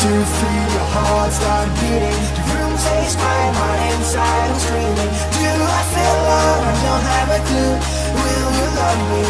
two, three, your heart start beating The room takes quiet, my inside I'm screaming Do I feel love? I don't have a clue Will you love me?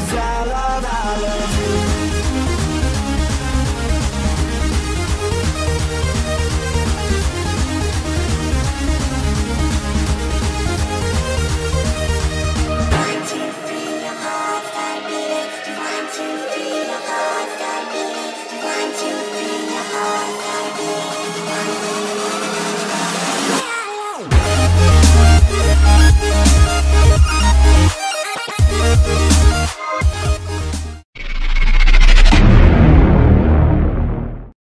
precisar.